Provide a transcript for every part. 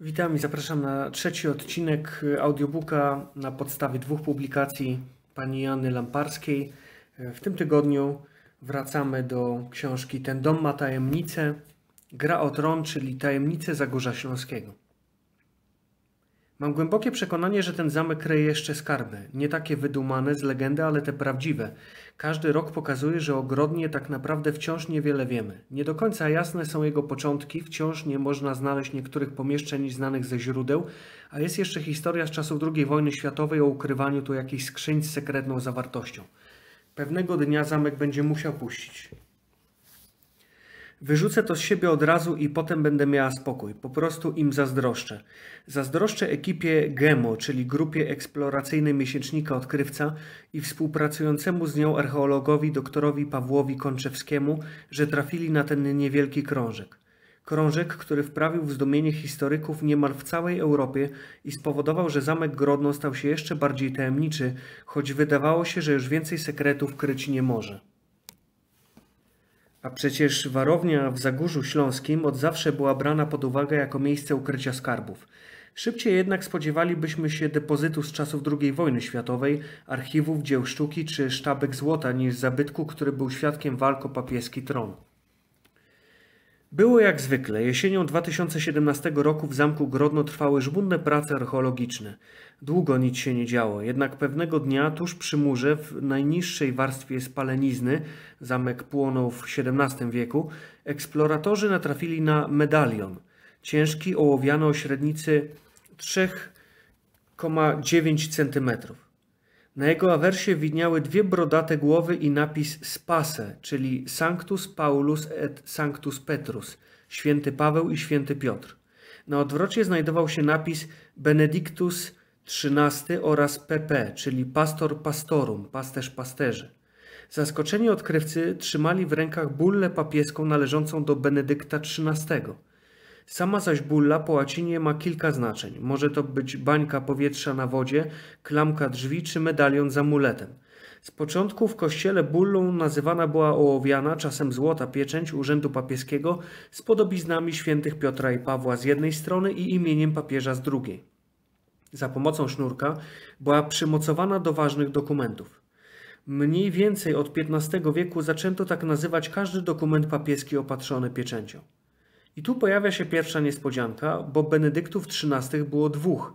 Witam i zapraszam na trzeci odcinek audiobooka na podstawie dwóch publikacji pani Jany Lamparskiej. W tym tygodniu wracamy do książki Ten dom ma tajemnicę, Gra o tron, czyli Tajemnice Zagórza Śląskiego. Mam głębokie przekonanie, że ten zamek kryje jeszcze skarby. Nie takie wydumane z legendy, ale te prawdziwe. Każdy rok pokazuje, że o Grodnie tak naprawdę wciąż niewiele wiemy. Nie do końca jasne są jego początki, wciąż nie można znaleźć niektórych pomieszczeń znanych ze źródeł, a jest jeszcze historia z czasów II wojny światowej o ukrywaniu tu jakichś skrzyń z sekretną zawartością. Pewnego dnia zamek będzie musiał puścić. Wyrzucę to z siebie od razu i potem będę miała spokój. Po prostu im zazdroszczę. Zazdroszczę ekipie GEMO, czyli grupie eksploracyjnej miesięcznika Odkrywca i współpracującemu z nią archeologowi doktorowi Pawłowi Konczewskiemu, że trafili na ten niewielki krążek. Krążek, który wprawił w zdumienie historyków niemal w całej Europie i spowodował, że zamek Grodno stał się jeszcze bardziej tajemniczy, choć wydawało się, że już więcej sekretów kryć nie może. A przecież warownia w Zagórzu Śląskim od zawsze była brana pod uwagę jako miejsce ukrycia skarbów. Szybciej jednak spodziewalibyśmy się depozytu z czasów II wojny światowej, archiwów dzieł sztuki czy sztabek złota niż zabytku, który był świadkiem walk o papieski tron. Było jak zwykle. Jesienią 2017 roku w zamku Grodno trwały żmudne prace archeologiczne. Długo nic się nie działo, jednak pewnego dnia tuż przy murze w najniższej warstwie spalenizny, zamek płonął w XVII wieku, eksploratorzy natrafili na medalion. Ciężki, ołowiany o średnicy 3,9 cm. Na jego awersie widniały dwie brodate głowy i napis Spase, czyli Sanctus Paulus et Sanctus Petrus, święty Paweł i święty Piotr. Na odwrocie znajdował się napis Benedictus XIII oraz PP, czyli Pastor Pastorum, pasterz pasterzy. Zaskoczeni odkrywcy trzymali w rękach bullę papieską należącą do Benedykta XIII. Sama zaś bulla po łacinie ma kilka znaczeń. Może to być bańka powietrza na wodzie, klamka drzwi czy medalion z amuletem. Z początku w kościele bullą nazywana była ołowiana, czasem złota pieczęć urzędu papieskiego z podobiznami świętych Piotra i Pawła z jednej strony i imieniem papieża z drugiej. Za pomocą sznurka była przymocowana do ważnych dokumentów. Mniej więcej od XV wieku zaczęto tak nazywać każdy dokument papieski opatrzony pieczęcią. I tu pojawia się pierwsza niespodzianka, bo Benedyktów XIII było dwóch.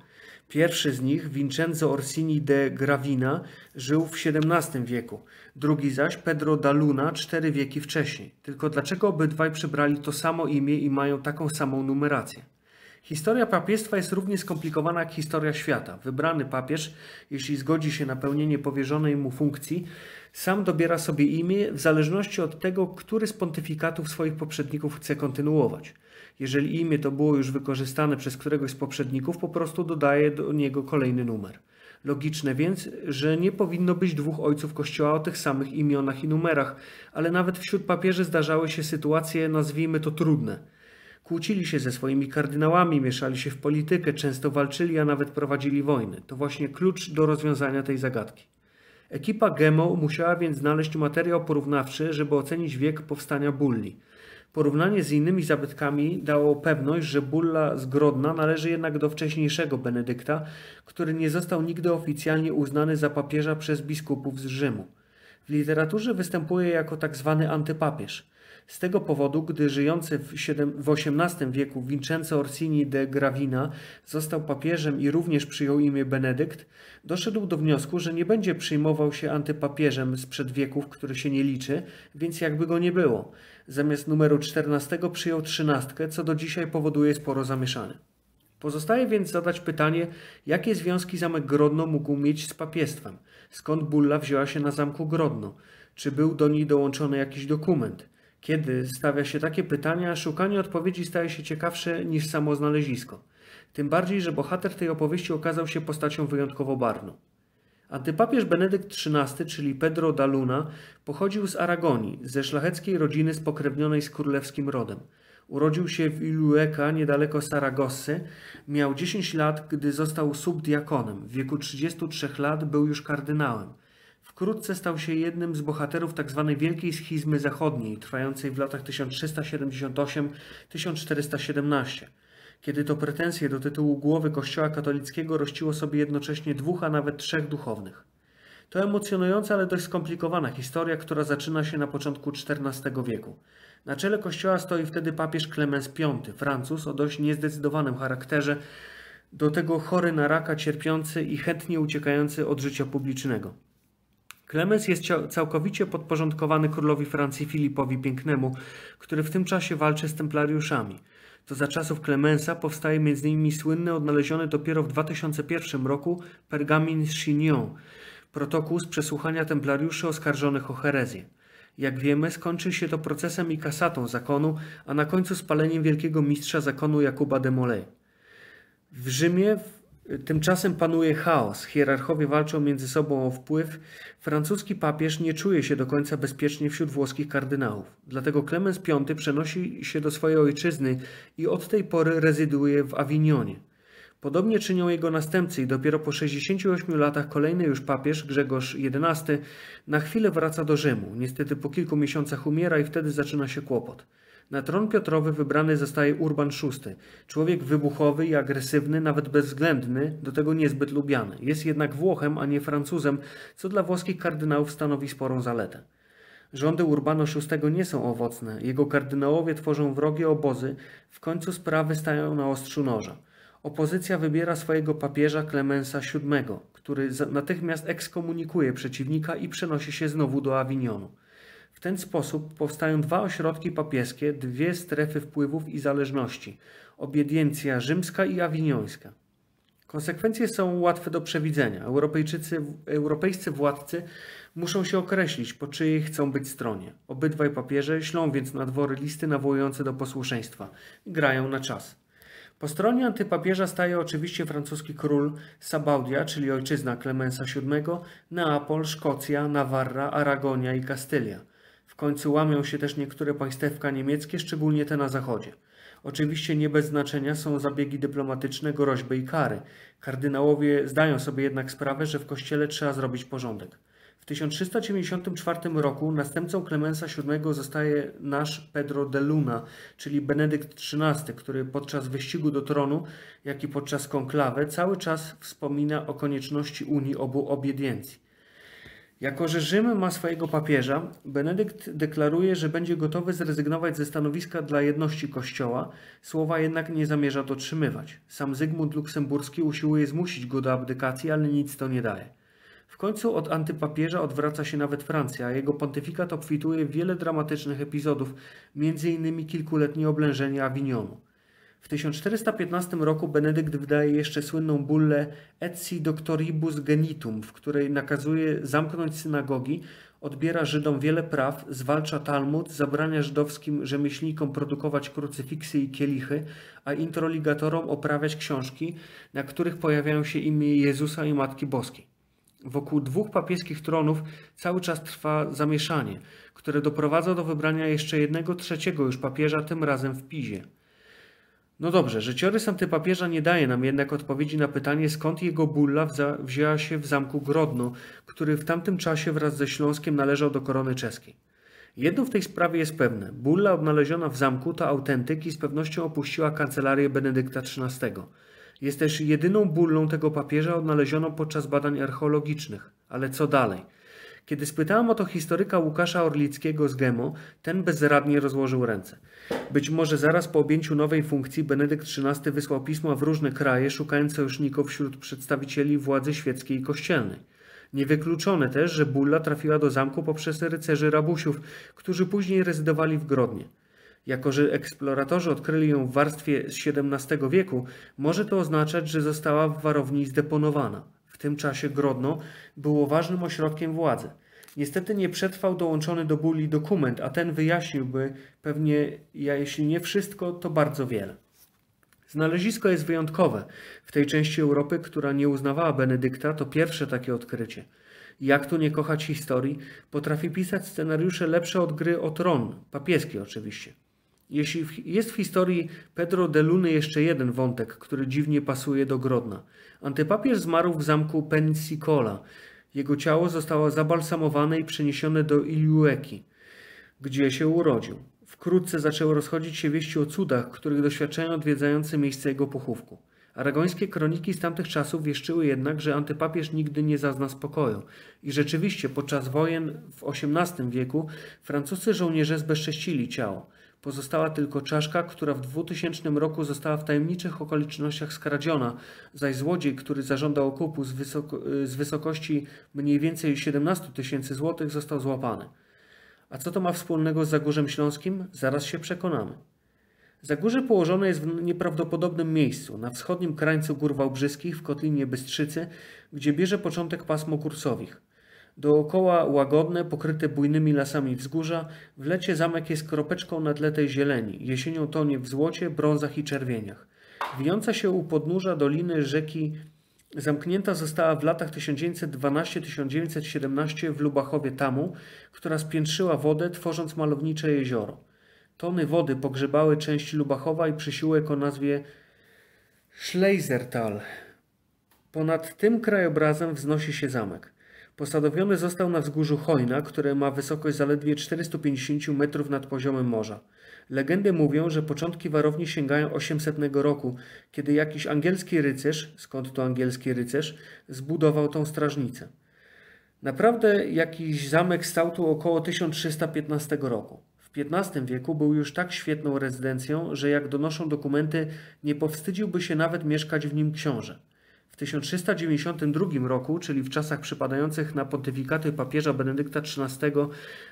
Pierwszy z nich, Vincenzo Orsini de Gravina, żył w XVII wieku, drugi zaś, Pedro da Luna, cztery wieki wcześniej. Tylko dlaczego obydwaj przybrali to samo imię i mają taką samą numerację? Historia papiestwa jest równie skomplikowana jak historia świata. Wybrany papież, jeśli zgodzi się na pełnienie powierzonej mu funkcji, sam dobiera sobie imię w zależności od tego, który z pontyfikatów swoich poprzedników chce kontynuować. Jeżeli imię to było już wykorzystane przez któregoś z poprzedników, po prostu dodaje do niego kolejny numer. Logiczne więc, że nie powinno być dwóch ojców Kościoła o tych samych imionach i numerach, ale nawet wśród papieży zdarzały się sytuacje, nazwijmy to trudne. Kłócili się ze swoimi kardynałami, mieszali się w politykę, często walczyli, a nawet prowadzili wojny. To właśnie klucz do rozwiązania tej zagadki. Ekipa GEMO musiała więc znaleźć materiał porównawczy, żeby ocenić wiek powstania bulli. Porównanie z innymi zabytkami dało pewność, że bulla z Grodna należy jednak do wcześniejszego Benedykta, który nie został nigdy oficjalnie uznany za papieża przez biskupów z Rzymu. W literaturze występuje jako. Tak antypapież. Z tego powodu, gdy żyjący w, XVIII wieku Vincenzo Orsini de Gravina został papieżem i również przyjął imię Benedykt, doszedł do wniosku, że nie będzie przyjmował się antypapieżem sprzed wieków, który się nie liczy, więc jakby go nie było. Zamiast numeru 14 przyjął trzynastkę, co do dzisiaj powoduje sporo zamieszania. Pozostaje więc zadać pytanie, jakie związki zamek Grodno mógł mieć z papiestwem? Skąd bulla wzięła się na zamku Grodno? Czy był do niej dołączony jakiś dokument? Kiedy stawia się takie pytania, szukanie odpowiedzi staje się ciekawsze niż samo znalezisko. Tym bardziej, że bohater tej opowieści okazał się postacią wyjątkowo barwną. Antypapież Benedykt XIII, czyli Pedro da Luna, pochodził z Aragonii, ze szlacheckiej rodziny spokrewnionej z królewskim rodem. Urodził się w Ilueca, niedaleko Saragossy. Miał 10 lat, gdy został subdiakonem. W wieku 33 lat był już kardynałem. Wkrótce stał się jednym z bohaterów tzw. Tak Wielkiej Schizmy Zachodniej, trwającej w latach 1378-1417. kiedy to pretensje do tytułu głowy Kościoła katolickiego rościło sobie jednocześnie dwóch, a nawet trzech duchownych. To emocjonująca, ale dość skomplikowana historia, która zaczyna się na początku XIV wieku. Na czele kościoła stoi wtedy papież Klemens V, Francuz o dość niezdecydowanym charakterze, do tego chory na raka, cierpiący i chętnie uciekający od życia publicznego. Klemens jest całkowicie podporządkowany królowi Francji Filipowi Pięknemu, który w tym czasie walczy z templariuszami. To za czasów Klemensa powstaje m.in. słynny odnaleziony dopiero w 2001 roku pergamin Chignon, protokół z przesłuchania templariuszy oskarżonych o herezję. Jak wiemy, skończy się to procesem i kasatą zakonu, a na końcu spaleniem wielkiego mistrza zakonu Jakuba de Molay. W Rzymie tymczasem panuje chaos, hierarchowie walczą między sobą o wpływ. Francuski papież nie czuje się do końca bezpiecznie wśród włoskich kardynałów. Dlatego Klemens V przenosi się do swojej ojczyzny i od tej pory rezyduje w Awinionie. Podobnie czynią jego następcy i dopiero po 68 latach kolejny już papież, Grzegorz XI, na chwilę wraca do Rzymu. Niestety po kilku miesiącach umiera i wtedy zaczyna się kłopot. Na tron Piotrowy wybrany zostaje Urban VI. Człowiek wybuchowy i agresywny, nawet bezwzględny, do tego niezbyt lubiany. Jest jednak Włochem, a nie Francuzem, co dla włoskich kardynałów stanowi sporą zaletę. Rządy Urbano VI nie są owocne. Jego kardynałowie tworzą wrogie obozy. W końcu sprawy stają na ostrzu noża. Opozycja wybiera swojego papieża Klemensa VII, który natychmiast ekskomunikuje przeciwnika i przenosi się znowu do Awinionu. Ten sposób powstają dwa ośrodki papieskie, dwie strefy wpływów i zależności obiediencja rzymska i awiniońska. Konsekwencje są łatwe do przewidzenia. Europejczycy, europejscy władcy muszą się określić, po czyjej chcą być stronie. Obydwaj papieże ślą więc na dwory listy nawołujące do posłuszeństwa grają na czas. Po stronie antypapieża staje oczywiście francuski król Sabaudia, czyli ojczyzna Klemensa VII, Neapol, Szkocja, Nawarra, Aragonia i Kastylia. Końcu łamią się też niektóre państewka niemieckie, szczególnie te na zachodzie. Oczywiście nie bez znaczenia są zabiegi dyplomatyczne, groźby i kary. Kardynałowie zdają sobie jednak sprawę, że w kościele trzeba zrobić porządek. W 1394 roku następcą Klemensa VII zostaje nasz Pedro de Luna, czyli Benedykt XIII, który podczas wyścigu do tronu, jak i podczas konklawy cały czas wspomina o konieczności unii obu obiediencji. Jako, że Rzym ma swojego papieża, Benedykt deklaruje, że będzie gotowy zrezygnować ze stanowiska dla jedności Kościoła, słowa jednak nie zamierza dotrzymywać. Sam Zygmunt Luksemburski usiłuje zmusić go do abdykacji, ale nic to nie daje. W końcu od antypapieża odwraca się nawet Francja, a jego pontyfikat obfituje wiele dramatycznych epizodów, m.in. kilkuletnie oblężenie Avignonu. W 1415 roku Benedykt wydaje jeszcze słynną bullę Etsi Doctoribus Genitum, w której nakazuje zamknąć synagogi, odbiera Żydom wiele praw, zwalcza Talmud, zabrania żydowskim rzemieślnikom produkować krucyfiksy i kielichy, a introligatorom oprawiać książki, na których pojawiają się imię Jezusa i Matki Boskiej. Wokół dwóch papieskich tronów cały czas trwa zamieszanie, które doprowadza do wybrania jeszcze jednego trzeciego już papieża, tym razem w Pizie. No dobrze, życiorys antypapieża nie daje nam jednak odpowiedzi na pytanie, skąd jego bulla wzięła się w zamku Grodno, który w tamtym czasie wraz ze Śląskiem należał do korony czeskiej. Jedno w tej sprawie jest pewne. Bulla odnaleziona w zamku to autentyk i z pewnością opuściła kancelarię Benedykta XIII. Jest też jedyną bullą tego papieża odnalezioną podczas badań archeologicznych. Ale co dalej? Kiedy spytałem o to historyka Łukasza Orlickiego z Gemo, ten bezradnie rozłożył ręce. Być może zaraz po objęciu nowej funkcji Benedykt XIII wysłał pisma w różne kraje, szukając sojuszników wśród przedstawicieli władzy świeckiej i kościelnej. Niewykluczone też, że bulla trafiła do zamku poprzez rycerzy rabusiów, którzy później rezydowali w Grodnie. Jako, że eksploratorzy odkryli ją w warstwie z XVII wieku, może to oznaczać, że została w warowni zdeponowana. W tym czasie Grodno było ważnym ośrodkiem władzy. Niestety nie przetrwał dołączony do bulli dokument, a ten wyjaśniłby pewnie, ja jeśli nie wszystko, to bardzo wiele. Znalezisko jest wyjątkowe. W tej części Europy, która nie uznawała Benedykta, to pierwsze takie odkrycie. Jak tu nie kochać historii, potrafi pisać scenariusze lepsze od gry o tron, papieskie oczywiście. Jeśli jest w historii Pedro de Luny jeszcze jeden wątek, który dziwnie pasuje do Grodna. Antypapież zmarł w zamku Pensicola. Jego ciało zostało zabalsamowane i przeniesione do Iliueki, gdzie się urodził. Wkrótce zaczęły rozchodzić się wieści o cudach, których doświadczają odwiedzający miejsce jego pochówku. Aragońskie kroniki z tamtych czasów wieszczyły jednak, że antypapież nigdy nie zazna spokoju. I rzeczywiście podczas wojen w XVIII wieku francuscy żołnierze zbezcześcili ciało. Pozostała tylko czaszka, która w 2000 roku została w tajemniczych okolicznościach skradziona, zaś złodziej, który zażądał okupu z, wysoko z wysokości mniej więcej 17 tysięcy złotych został złapany. A co to ma wspólnego z Zagórzem Śląskim? Zaraz się przekonamy. Zagórze położone jest w nieprawdopodobnym miejscu, na wschodnim krańcu Gór Wałbrzyskich w Kotlinie Bystrzycy, gdzie bierze początek pasmo kursowich. Dookoła łagodne, pokryte bujnymi lasami wzgórza, w lecie zamek jest kropeczką na tle tej zieleni, jesienią tonie w złocie, brązach i czerwieniach. Wijąca się u podnóża doliny rzeki zamknięta została w latach 1912-1917 w Lubachowie Tamu, która spiętrzyła wodę, tworząc malownicze jezioro. Tony wody pogrzebały część Lubachowa i przysiłek o nazwie Schleisertal. Ponad tym krajobrazem wznosi się zamek. Posadowiony został na wzgórzu Hojna, które ma wysokość zaledwie 450 metrów nad poziomem morza. Legendy mówią, że początki warowni sięgają 800 roku, kiedy jakiś angielski rycerz, skąd to angielski rycerz, zbudował tą strażnicę. Naprawdę jakiś zamek stał tu około 1315 roku. W XV wieku był już tak świetną rezydencją, że jak donoszą dokumenty, nie powstydziłby się nawet mieszkać w nim książę. W 1392 roku, czyli w czasach przypadających na pontyfikaty papieża Benedykta XIII,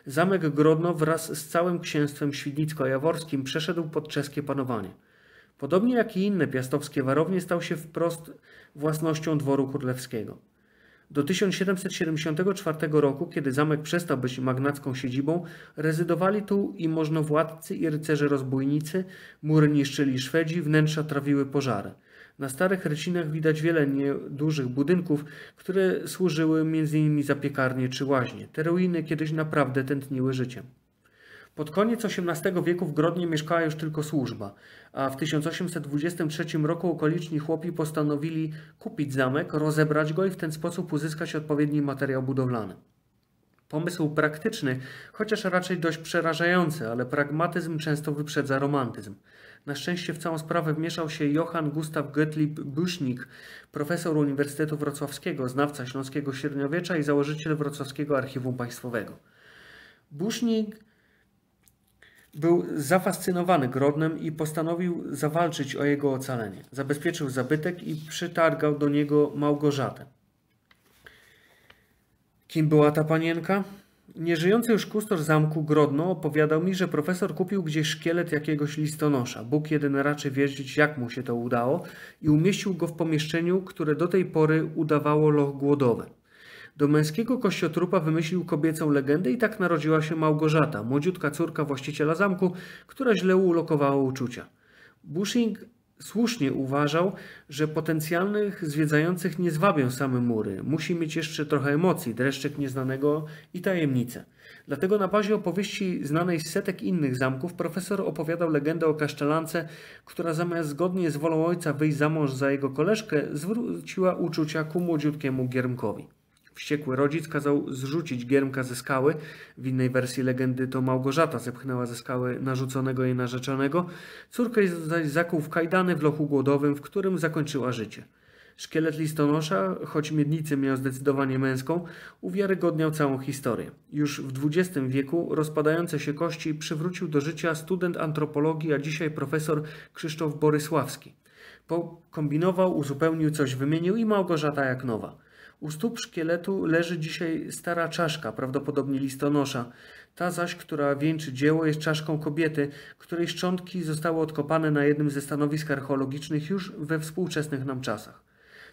zamek Grodno wraz z całym księstwem świdnicko-jaworskim przeszedł pod czeskie panowanie. Podobnie jak i inne piastowskie warownie stał się wprost własnością dworu królewskiego. Do 1774 roku, kiedy zamek przestał być magnacką siedzibą, rezydowali tu i możnowładcy i rycerze rozbójnicy, mury niszczyli Szwedzi, wnętrza trawiły pożary. Na starych rycinach widać wiele niedużych budynków, które służyły m.in. za piekarnie czy łaźnie. Te ruiny kiedyś naprawdę tętniły życiem. Pod koniec XVIII wieku w Grodnie mieszkała już tylko służba, a w 1823 roku okoliczni chłopi postanowili kupić zamek, rozebrać go i w ten sposób uzyskać odpowiedni materiał budowlany. Pomysł praktyczny, chociaż raczej dość przerażający, ale pragmatyzm często wyprzedza romantyzm. Na szczęście w całą sprawę wmieszał się Johann Gustav Gottlieb Buschnik, profesor Uniwersytetu Wrocławskiego, znawca śląskiego średniowiecza i założyciel Wrocławskiego Archiwum Państwowego. Buschnik był zafascynowany Grodnem i postanowił zawalczyć o jego ocalenie. Zabezpieczył zabytek i przytargał do niego Małgorzatę. Kim była ta panienka? Nieżyjący już kustosz zamku Grodno opowiadał mi, że profesor kupił gdzieś szkielet jakiegoś listonosza. Bóg jedyny raczy wiedzieć, jak mu się to udało i umieścił go w pomieszczeniu, które do tej pory udawało loch głodowe. Do męskiego kościotrupa wymyślił kobiecą legendę i tak narodziła się Małgorzata, młodziutka córka właściciela zamku, która źle ulokowała uczucia. Bushing słusznie uważał, że potencjalnych zwiedzających nie zwabią same mury. Musi mieć jeszcze trochę emocji, dreszczek nieznanego i tajemnicę. Dlatego na bazie opowieści znanej z setek innych zamków profesor opowiadał legendę o kasztelance, która zamiast zgodnie z wolą ojca wyjść za mąż za jego koleżkę, zwróciła uczucia ku młodziutkiemu Giermkowi. Wściekły rodzic kazał zrzucić Giermka ze skały. W innej wersji legendy to Małgorzata zepchnęła ze skały narzuconego jej narzeczonego. Córkę zaś zakuł w kajdany w lochu głodowym, w którym zakończyła życie. Szkielet listonosza, choć miednicę miał zdecydowanie męską, uwiarygodniał całą historię. Już w XX wieku rozpadające się kości przywrócił do życia student antropologii, a dzisiaj profesor Krzysztof Borysławski. Pokombinował, uzupełnił coś, wymienił i Małgorzata jak nowa. U stóp szkieletu leży dzisiaj stara czaszka, prawdopodobnie listonosza. Ta zaś, która wieńczy dzieło, jest czaszką kobiety, której szczątki zostały odkopane na jednym ze stanowisk archeologicznych już we współczesnych nam czasach.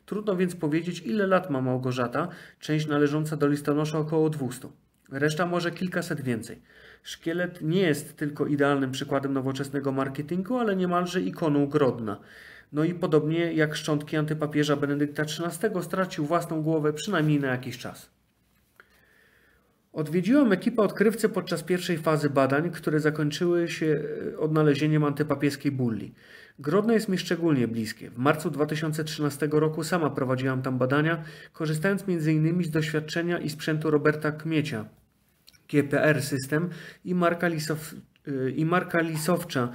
Trudno więc powiedzieć, ile lat ma Małgorzata, część należąca do listonosza około 200. Reszta może kilkaset więcej. Szkielet nie jest tylko idealnym przykładem nowoczesnego marketingu, ale niemalże ikoną Grodna. No i podobnie jak szczątki antypapieża Benedykta XIII stracił własną głowę przynajmniej na jakiś czas. Odwiedziłem ekipę odkrywcy podczas pierwszej fazy badań, które zakończyły się e, odnalezieniem antypapieskiej bulli. Grodno jest mi szczególnie bliskie. W marcu 2013 roku sama prowadziłam tam badania, korzystając m.in. z doświadczenia i sprzętu Roberta Kmiecia, GPR System i Marka Lisow y, i Marka Lisowcza,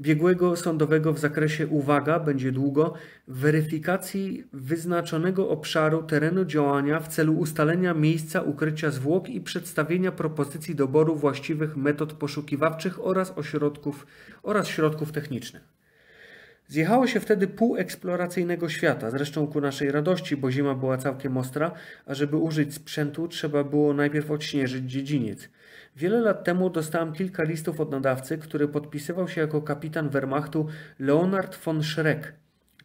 biegłego sądowego w zakresie, uwaga, będzie długo, weryfikacji wyznaczonego obszaru terenu działania w celu ustalenia miejsca ukrycia zwłok i przedstawienia propozycji doboru właściwych metod poszukiwawczych oraz ośrodków oraz środków technicznych. Zjechało się wtedy pół eksploracyjnego świata, zresztą ku naszej radości, bo zima była całkiem ostra, a żeby użyć sprzętu trzeba było najpierw odśnieżyć dziedziniec. Wiele lat temu dostałem kilka listów od nadawcy, który podpisywał się jako kapitan Wehrmachtu Leonard von Schreck.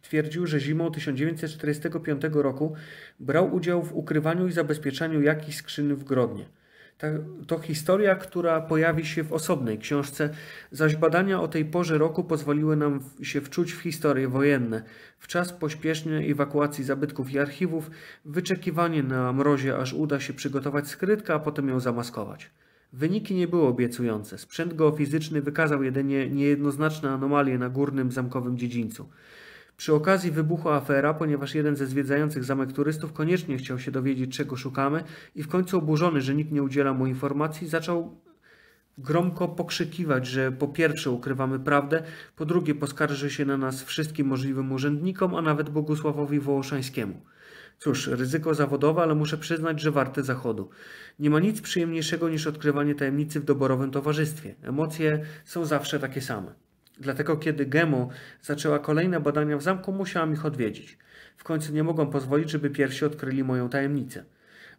Twierdził, że zimą 1945 roku brał udział w ukrywaniu i zabezpieczaniu jakichś skrzyń w Grodnie. To historia, która pojawi się w osobnej książce, zaś badania o tej porze roku pozwoliły nam się wczuć w historie wojenne, w czas pośpiesznej ewakuacji zabytków i archiwów, wyczekiwanie na mrozie, aż uda się przygotować skrytkę, a potem ją zamaskować. Wyniki nie były obiecujące. Sprzęt geofizyczny wykazał jedynie niejednoznaczne anomalie na górnym zamkowym dziedzińcu. Przy okazji wybuchła afera, ponieważ jeden ze zwiedzających zamek turystów koniecznie chciał się dowiedzieć, czego szukamy i w końcu oburzony, że nikt nie udziela mu informacji, zaczął gromko pokrzykiwać, że po pierwsze ukrywamy prawdę, po drugie poskarży się na nas wszystkim możliwym urzędnikom, a nawet Bogusławowi Wołoszańskiemu. Cóż, ryzyko zawodowe, ale muszę przyznać, że warte zachodu. Nie ma nic przyjemniejszego niż odkrywanie tajemnicy w doborowym towarzystwie. Emocje są zawsze takie same. Dlatego kiedy Gemo zaczęła kolejne badania w zamku, musiałam ich odwiedzić. W końcu nie mogłam pozwolić, żeby pierwsi odkryli moją tajemnicę.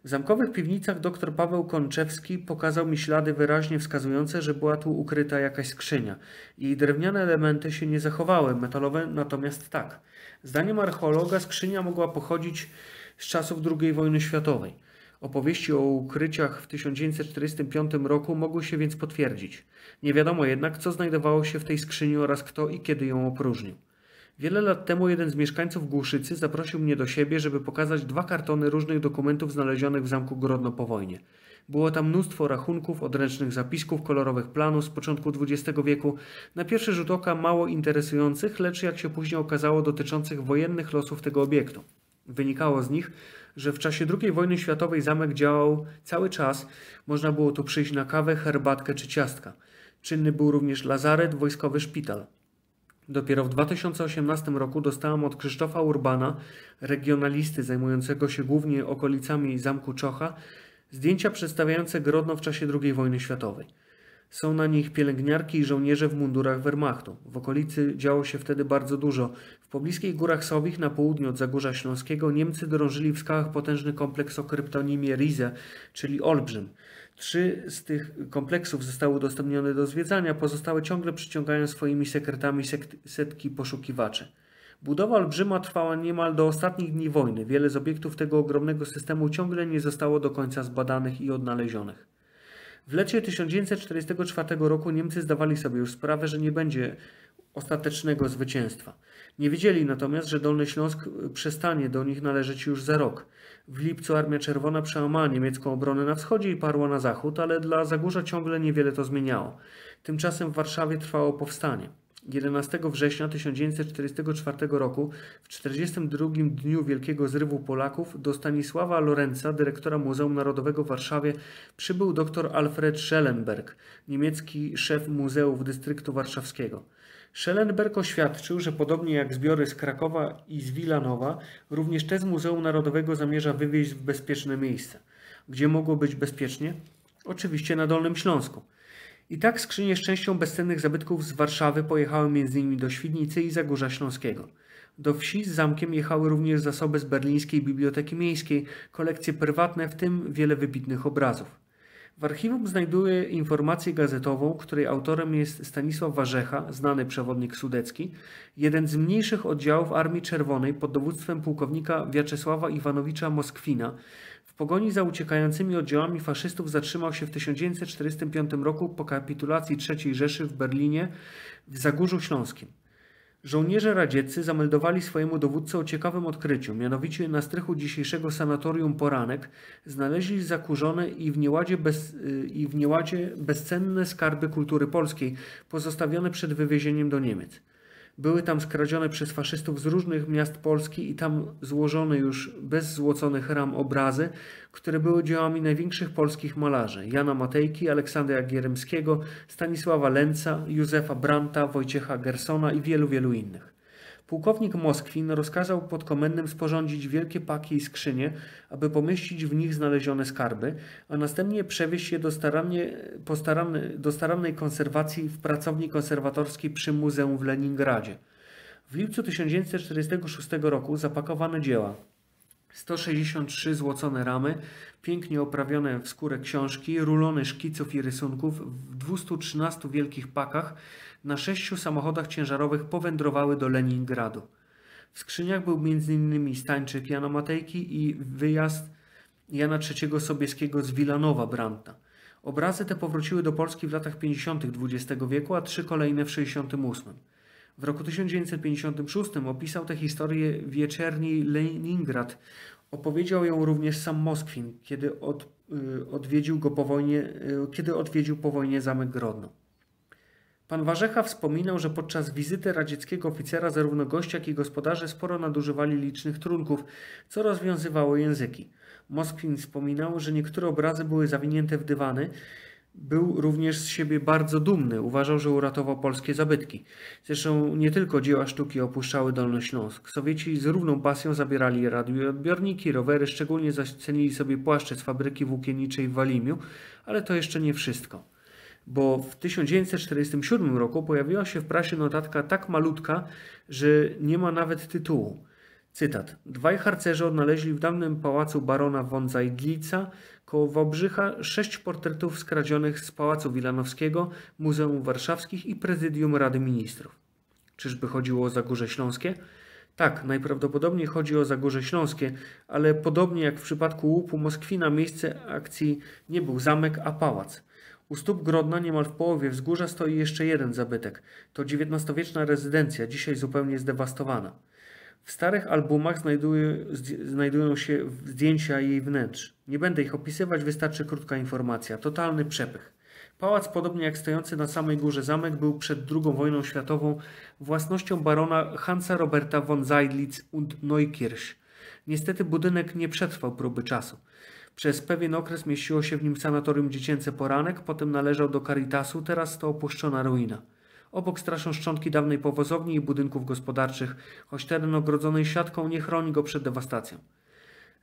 W zamkowych piwnicach dr Paweł Konczewski pokazał mi ślady wyraźnie wskazujące, że była tu ukryta jakaś skrzynia. Jej drewniane elementy się nie zachowały, metalowe natomiast tak. Zdaniem archeologa skrzynia mogła pochodzić z czasów II wojny światowej. Opowieści o ukryciach w 1945 roku mogły się więc potwierdzić. Nie wiadomo jednak, co znajdowało się w tej skrzyni oraz kto i kiedy ją opróżnił. Wiele lat temu jeden z mieszkańców Głuszycy zaprosił mnie do siebie, żeby pokazać dwa kartony różnych dokumentów znalezionych w zamku Grodno po wojnie. Było tam mnóstwo rachunków, odręcznych zapisków, kolorowych planów z początku XX wieku, na pierwszy rzut oka mało interesujących, lecz jak się później okazało dotyczących wojennych losów tego obiektu. Wynikało z nich, że w czasie II wojny światowej zamek działał cały czas, można było tu przyjść na kawę, herbatkę czy ciastka. Czynny był również lazaret, wojskowy szpital. Dopiero w 2018 roku dostałam od Krzysztofa Urbana, regionalisty zajmującego się głównie okolicami Zamku Czocha, zdjęcia przedstawiające Grodno w czasie II wojny światowej. Są na nich pielęgniarki i żołnierze w mundurach Wehrmachtu. W okolicy działo się wtedy bardzo dużo. W pobliskich Górach Sowich na południu od Zagórza Śląskiego Niemcy drążyli w skałach potężny kompleks o kryptonimie Rize, czyli Olbrzym. Trzy z tych kompleksów zostały udostępnione do zwiedzania, pozostałe ciągle przyciągają swoimi sekretami setki poszukiwaczy. Budowa olbrzyma trwała niemal do ostatnich dni wojny. Wiele z obiektów tego ogromnego systemu ciągle nie zostało do końca zbadanych i odnalezionych. W lecie 1944 roku Niemcy zdawali sobie już sprawę, że nie będzie ostatecznego zwycięstwa. Nie wiedzieli natomiast, że Dolny Śląsk przestanie do nich należeć już za rok. W lipcu Armia Czerwona przełamała niemiecką obronę na wschodzie i parła na zachód, ale dla Zagórza ciągle niewiele to zmieniało. Tymczasem w Warszawie trwało powstanie. 11 września 1944 roku, w 42 dniu Wielkiego Zrywu Polaków, do Stanisława Lorenza, dyrektora Muzeum Narodowego w Warszawie, przybył dr Alfred Schellenberg, niemiecki szef muzeów dystryktu warszawskiego. Schellenberg oświadczył, że podobnie jak zbiory z Krakowa i z Wilanowa, również te z Muzeum Narodowego zamierza wywieźć w bezpieczne miejsce. Gdzie mogło być bezpiecznie? Oczywiście na Dolnym Śląsku. I tak skrzynie z częścią bezcennych zabytków z Warszawy pojechały m.in. do Świdnicy i Zagórza Śląskiego. Do wsi z zamkiem jechały również zasoby z berlińskiej Biblioteki Miejskiej, kolekcje prywatne, w tym wiele wybitnych obrazów. W archiwum znajduję informację gazetową, której autorem jest Stanisław Warzecha, znany przewodnik sudecki, jeden z mniejszych oddziałów Armii Czerwonej pod dowództwem pułkownika Wiaczesława Iwanowicza Moskwina, w pogoni za uciekającymi oddziałami faszystów zatrzymał się w 1945 roku po kapitulacji III Rzeszy w Berlinie w Zagórzu Śląskim. Żołnierze radzieccy zameldowali swojemu dowódcy o ciekawym odkryciu, mianowicie na strychu dzisiejszego sanatorium Poranek znaleźli zakurzone i w, nieładzie bez, y, i w nieładzie bezcenne skarby kultury polskiej, pozostawione przed wywiezieniem do Niemiec. Były tam skradzione przez faszystów z różnych miast Polski i tam złożone już bez złoconych ram obrazy, które były dziełami największych polskich malarzy Jana Matejki, Aleksandra Gierymskiego, Stanisława Lenca, Józefa Branta, Wojciecha Gersona i wielu, wielu innych. Pułkownik Moskwin rozkazał podkomendnym sporządzić wielkie paki i skrzynie, aby pomieścić w nich znalezione skarby, a następnie przewieźć je do, starannie, do starannej konserwacji w pracowni konserwatorskiej przy Muzeum w Leningradzie. W lipcu 1946 roku zapakowane dzieła 163 złocone ramy, pięknie oprawione w skórę książki, rulony szkiców i rysunków w 213 wielkich pakach na sześciu samochodach ciężarowych powędrowały do Leningradu. W skrzyniach był m.in. stańczyk Jana Matejki i wyjazd Jana III Sobieskiego z Wilanowa Branta. Obrazy te powróciły do Polski w latach 50. XX wieku, a trzy kolejne w 68. W roku 1956 opisał tę historię wieczerni Leningrad. Opowiedział ją również sam Moskwin, kiedy od, y, odwiedził go po wojnie, y, kiedy odwiedził po wojnie zamek Grodno. Pan Warzecha wspominał, że podczas wizyty radzieckiego oficera zarówno goście, jak i gospodarze sporo nadużywali licznych trunków, co rozwiązywało języki. Moskwin wspominał, że niektóre obrazy były zawinięte w dywany. Był również z siebie bardzo dumny. Uważał, że uratował polskie zabytki. Zresztą nie tylko dzieła sztuki opuszczały Dolny Śląsk. Sowieci z równą pasją zabierali radioodbiorniki, rowery, szczególnie zaś cenili sobie płaszcze z fabryki włókienniczej w Walimiu, ale to jeszcze nie wszystko bo w 1947 roku pojawiła się w prasie notatka tak malutka, że nie ma nawet tytułu. Cytat. Dwaj harcerze odnaleźli w dawnym pałacu barona von Zajdlica koło Wałbrzycha sześć portretów skradzionych z Pałacu Wilanowskiego, Muzeum Warszawskich i Prezydium Rady Ministrów. Czyżby chodziło o Zagórze Śląskie? Tak, najprawdopodobniej chodzi o Zagórze Śląskie, ale podobnie jak w przypadku łupu Moskwina miejsce akcji nie był zamek, a pałac. U stóp Grodna, niemal w połowie wzgórza, stoi jeszcze jeden zabytek. To XIX-wieczna rezydencja, dzisiaj zupełnie zdewastowana. W starych albumach znajduje, znajdują się zdjęcia jej wnętrz. Nie będę ich opisywać, wystarczy krótka informacja. Totalny przepych. Pałac, podobnie jak stojący na samej górze zamek, był przed II wojną światową własnością barona Hansa Roberta von Seydlitz und Neukirch. Niestety budynek nie przetrwał próby czasu. Przez pewien okres mieściło się w nim sanatorium dziecięce Poranek, potem należał do Caritasu, teraz to opuszczona ruina. Obok straszą szczątki dawnej powozowni i budynków gospodarczych, choć teren ogrodzony siatką nie chroni go przed dewastacją.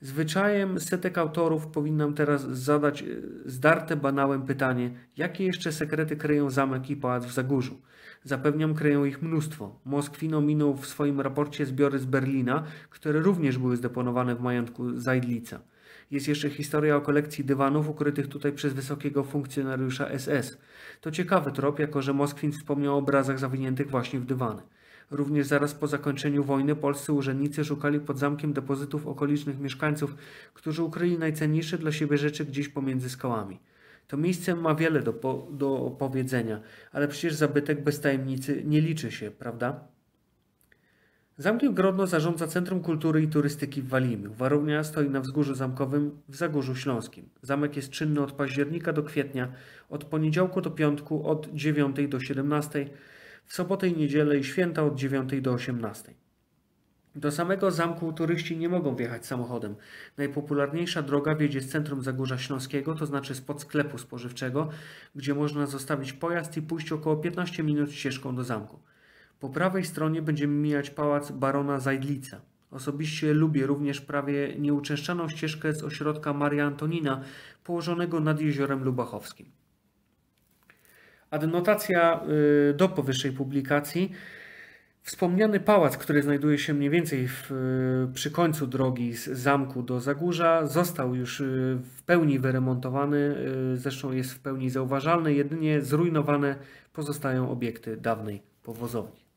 Zwyczajem setek autorów powinnam teraz zadać e, zdarte banałem pytanie, jakie jeszcze sekrety kryją zamek i pałac w Zagórzu. Zapewniam, kryją ich mnóstwo. Moskwin ominął w swoim raporcie zbiory z Berlina, które również były zdeponowane w majątku Zajdlica. Jest jeszcze historia o kolekcji dywanów ukrytych tutaj przez wysokiego funkcjonariusza SS. To ciekawy trop, jako że Moskwin wspomniał o obrazach zawiniętych właśnie w dywany. Również zaraz po zakończeniu wojny polscy urzędnicy szukali pod zamkiem depozytów okolicznych mieszkańców, którzy ukryli najcenniejsze dla siebie rzeczy gdzieś pomiędzy skałami. To miejsce ma wiele do, do powiedzenia, ale przecież zabytek bez tajemnicy nie liczy się, prawda? Zamkiem Grodno zarządza Centrum Kultury i Turystyki w Walimiu. Warownia stoi na wzgórzu zamkowym w Zagórzu Śląskim. Zamek jest czynny od października do kwietnia, od poniedziałku do piątku od 9 do 17, w sobotę i niedzielę i święta od 9 do 18. Do samego zamku turyści nie mogą wjechać samochodem. Najpopularniejsza droga wiedzie z centrum Zagórza Śląskiego, to znaczy spod sklepu spożywczego, gdzie można zostawić pojazd i pójść około 15 minut ścieżką do zamku. Po prawej stronie będziemy mijać pałac barona Zajdlica. Osobiście lubię również prawie nieuczęszczaną ścieżkę z ośrodka Maria Antonina, położonego nad jeziorem Lubachowskim. Adnotacja y, do powyższej publikacji. Wspomniany pałac, który znajduje się mniej więcej w, y, przy końcu drogi z zamku do Zagórza, został już y, w pełni wyremontowany, zresztą jest w pełni zauważalny, jedynie zrujnowane pozostają obiekty dawnej powozowni.